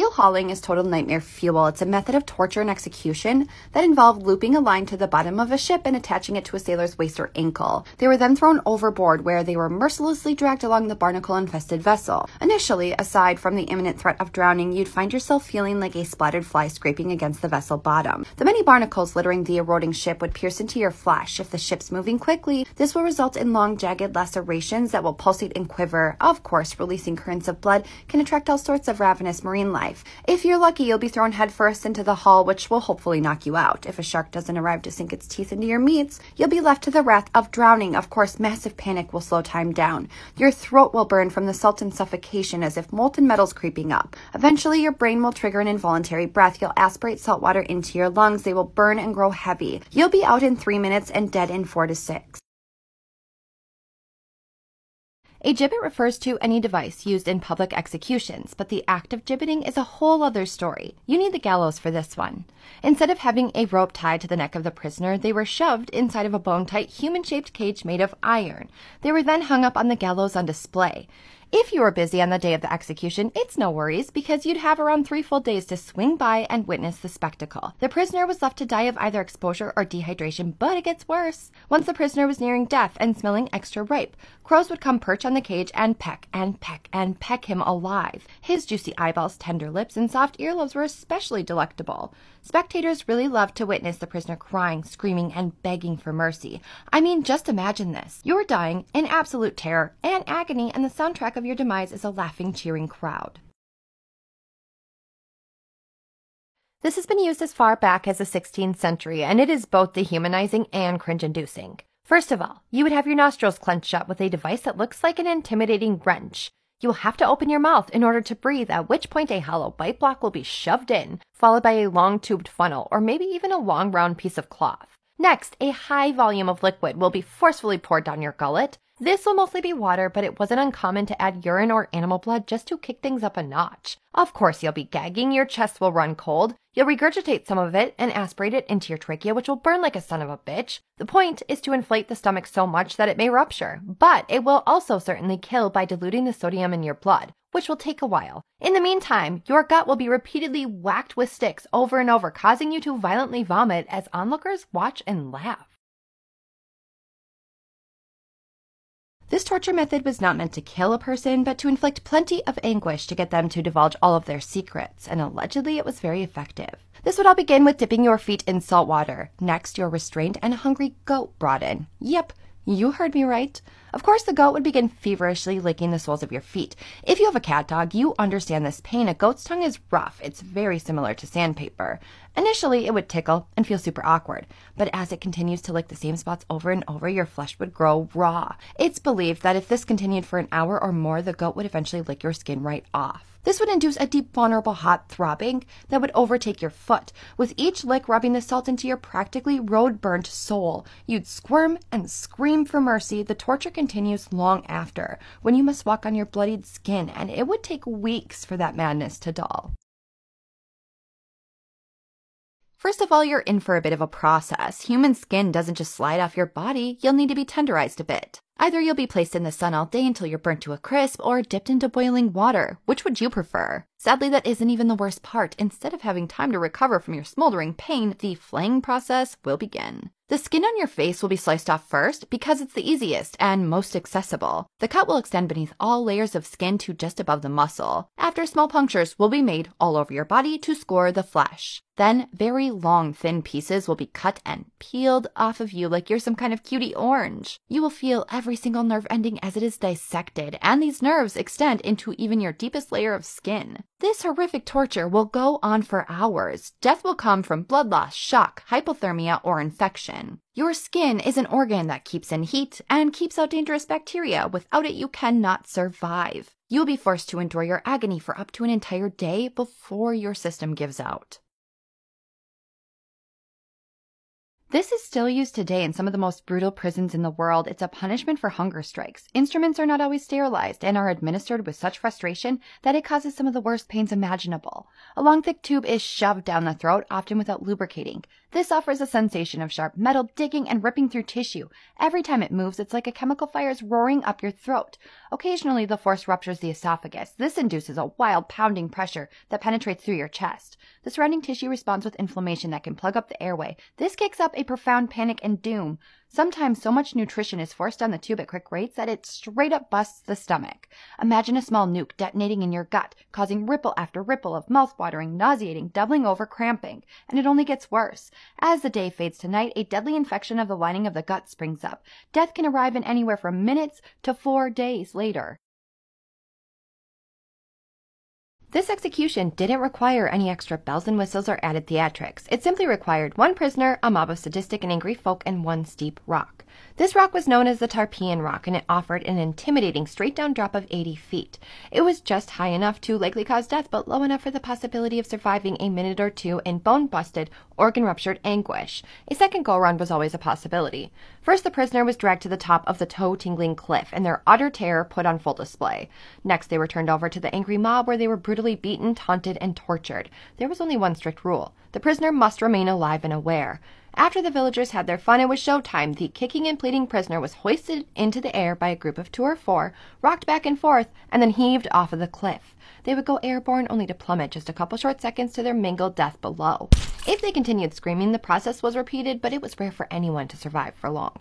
Keel hauling is total nightmare fuel. It's a method of torture and execution that involved looping a line to the bottom of a ship and attaching it to a sailor's waist or ankle. They were then thrown overboard where they were mercilessly dragged along the barnacle infested vessel. Initially, aside from the imminent threat of drowning, you'd find yourself feeling like a splattered fly scraping against the vessel bottom. The many barnacles littering the eroding ship would pierce into your flesh. If the ship's moving quickly, this will result in long, jagged lacerations that will pulsate and quiver. Of course, releasing currents of blood can attract all sorts of ravenous marine life If you're lucky, you'll be thrown headfirst into the hull, which will hopefully knock you out. If a shark doesn't arrive to sink its teeth into your meats, you'll be left to the wrath of drowning. Of course, massive panic will slow time down. Your throat will burn from the salt and suffocation as if molten metal's creeping up. Eventually, your brain will trigger an involuntary breath. You'll aspirate salt water into your lungs. They will burn and grow heavy. You'll be out in three minutes and dead in four to six. A gibbet refers to any device used in public executions, but the act of gibbeting is a whole other story. You need the gallows for this one. Instead of having a rope tied to the neck of the prisoner, they were shoved inside of a bone-tight human-shaped cage made of iron. They were then hung up on the gallows on display. If you were busy on the day of the execution, it's no worries because you'd have around three full days to swing by and witness the spectacle. The prisoner was left to die of either exposure or dehydration, but it gets worse. Once the prisoner was nearing death and smelling extra ripe, crows would come perch on the cage and peck and peck and peck him alive. His juicy eyeballs, tender lips, and soft earlobes were especially delectable. Spectators really loved to witness the prisoner crying, screaming, and begging for mercy. I mean, just imagine this. You're dying in absolute terror and agony, and the soundtrack of your demise is a laughing, cheering crowd. This has been used as far back as the 16th century, and it is both dehumanizing and cringe inducing. First of all, you would have your nostrils clenched shut with a device that looks like an intimidating wrench. You will have to open your mouth in order to breathe, at which point a hollow bite block will be shoved in, followed by a long tubed funnel, or maybe even a long round piece of cloth. Next, a high volume of liquid will be forcefully poured down your gullet. This will mostly be water, but it wasn't uncommon to add urine or animal blood just to kick things up a notch. Of course, you'll be gagging, your chest will run cold, you'll regurgitate some of it and aspirate it into your trachea, which will burn like a son of a bitch. The point is to inflate the stomach so much that it may rupture, but it will also certainly kill by diluting the sodium in your blood, which will take a while. In the meantime, your gut will be repeatedly whacked with sticks over and over, causing you to violently vomit as onlookers watch and laugh. This torture method was not meant to kill a person, but to inflict plenty of anguish to get them to divulge all of their secrets, and allegedly it was very effective. This would all begin with dipping your feet in salt water. Next, your restrained and a hungry goat brought in. Yep, you heard me right. Of course, the goat would begin feverishly licking the soles of your feet. If you have a cat dog, you understand this pain. A goat's tongue is rough. It's very similar to sandpaper. Initially, it would tickle and feel super awkward, but as it continues to lick the same spots over and over, your flesh would grow raw. It's believed that if this continued for an hour or more, the goat would eventually lick your skin right off. This would induce a deep, vulnerable, hot throbbing that would overtake your foot, with each lick rubbing the salt into your practically road burnt sole. You'd squirm and scream for mercy. The torture continues long after, when you must walk on your bloodied skin, and it would take weeks for that madness to dull. First of all, you're in for a bit of a process. Human skin doesn't just slide off your body, you'll need to be tenderized a bit. Either you'll be placed in the sun all day until you're burnt to a crisp or dipped into boiling water. Which would you prefer? Sadly, that isn't even the worst part. Instead of having time to recover from your smoldering pain, the flaying process will begin. The skin on your face will be sliced off first because it's the easiest and most accessible. The cut will extend beneath all layers of skin to just above the muscle. After small punctures will be made all over your body to score the flesh. Then very long thin pieces will be cut and peeled off of you like you're some kind of cutie orange. You will feel every single nerve ending as it is dissected, and these nerves extend into even your deepest layer of skin. This horrific torture will go on for hours. Death will come from blood loss, shock, hypothermia, or infection. Your skin is an organ that keeps in heat and keeps out dangerous bacteria. Without it, you cannot survive. You'll be forced to endure your agony for up to an entire day before your system gives out. This is still used today in some of the most brutal prisons in the world. It's a punishment for hunger strikes. Instruments are not always sterilized and are administered with such frustration that it causes some of the worst pains imaginable. A long thick tube is shoved down the throat, often without lubricating. This offers a sensation of sharp metal digging and ripping through tissue. Every time it moves, it's like a chemical fire is roaring up your throat. Occasionally, the force ruptures the esophagus. This induces a wild pounding pressure that penetrates through your chest. The surrounding tissue responds with inflammation that can plug up the airway. This kicks up a profound panic and doom. Sometimes so much nutrition is forced down the tube at quick rates that it straight up busts the stomach. Imagine a small nuke detonating in your gut, causing ripple after ripple of mouth-watering, nauseating, doubling over cramping. And it only gets worse. As the day fades to night, a deadly infection of the lining of the gut springs up. Death can arrive in anywhere from minutes to four days later. This execution didn't require any extra bells and whistles or added theatrics. It simply required one prisoner, a mob of sadistic and angry folk, and one steep rock. This rock was known as the Tarpeian Rock, and it offered an intimidating straight down drop of 80 feet. It was just high enough to likely cause death, but low enough for the possibility of surviving a minute or two in bone busted, organ ruptured anguish. A second go around was always a possibility. First, the prisoner was dragged to the top of the toe tingling cliff, and their utter terror put on full display. Next, they were turned over to the angry mob, where they were brutally beaten, taunted, and tortured. There was only one strict rule the prisoner must remain alive and aware. After the villagers had their fun, it was showtime. The kicking and pleading prisoner was hoisted into the air by a group of two or four, rocked back and forth, and then heaved off of the cliff. They would go airborne only to plummet just a couple short seconds to their mingled death below. If they continued screaming, the process was repeated, but it was rare for anyone to survive for long.